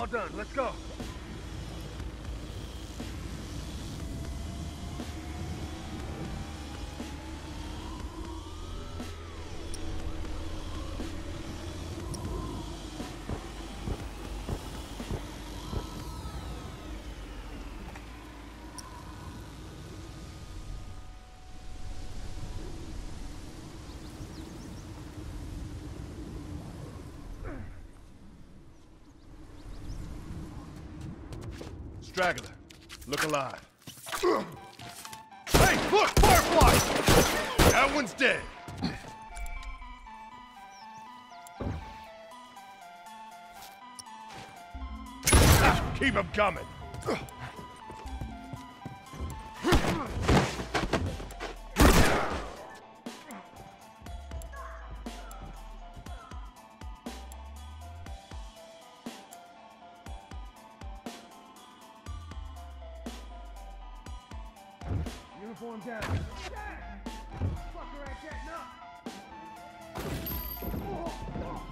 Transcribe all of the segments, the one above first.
All done. Let's go. Straggler, look alive. Hey, look! Firefly! That one's dead. Ah, keep him coming. Uniform down. Fucker ain't getting up. Shit!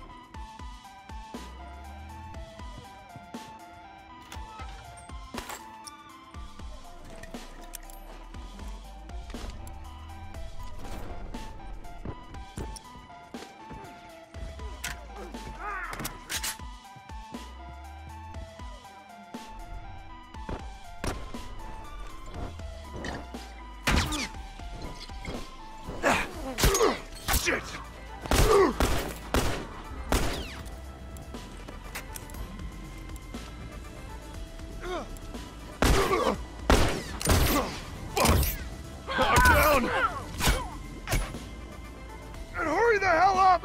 The hell up!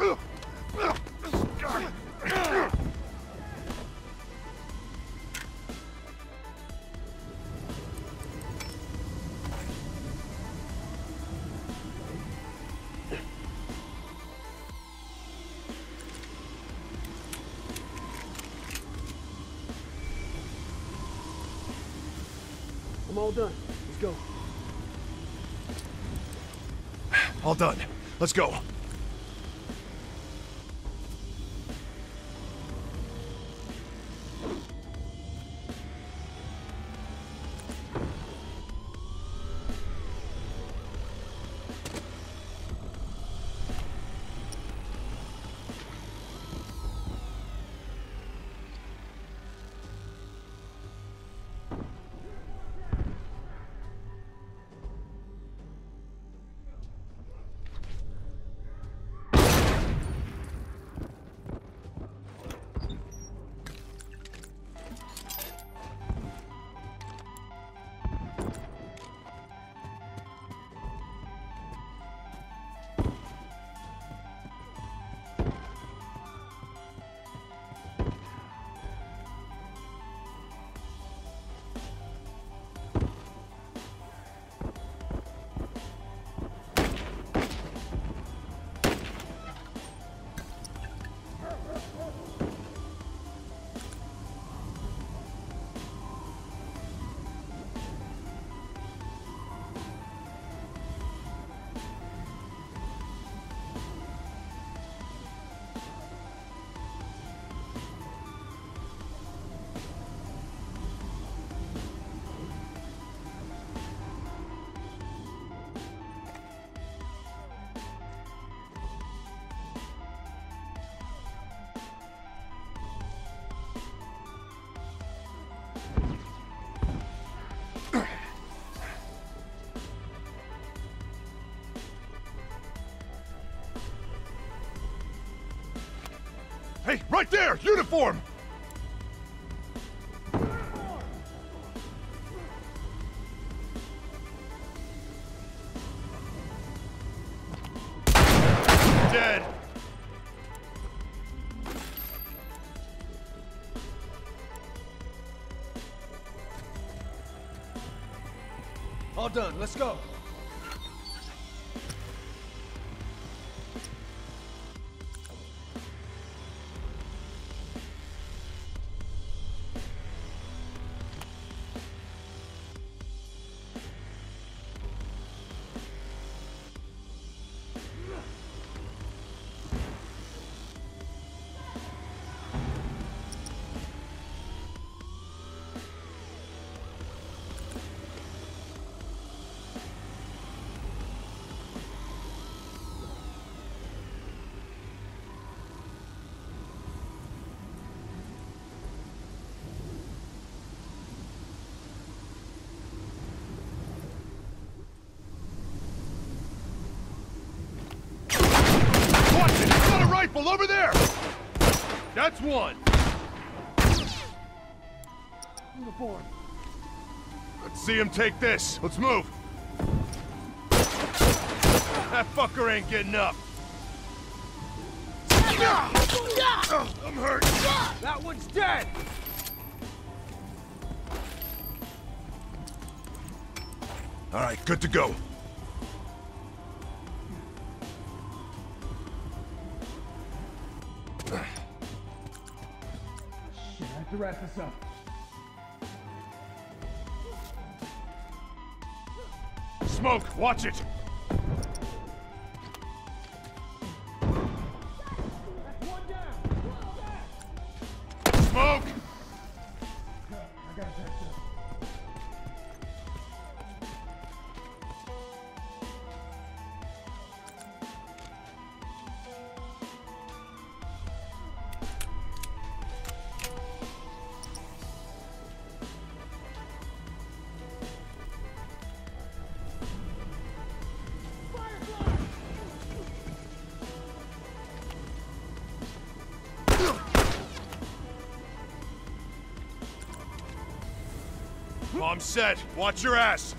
I'm all done. Let's go. All done. Let's go. Hey, right there! Uniform! Dead! All done. Let's go. Over there! That's one. Let's see him take this. Let's move. That fucker ain't getting up. I'm hurt. That one's dead! All right, good to go. Shit, I have to wrap this up. Smoke, watch it. Bomb set. Watch your ass.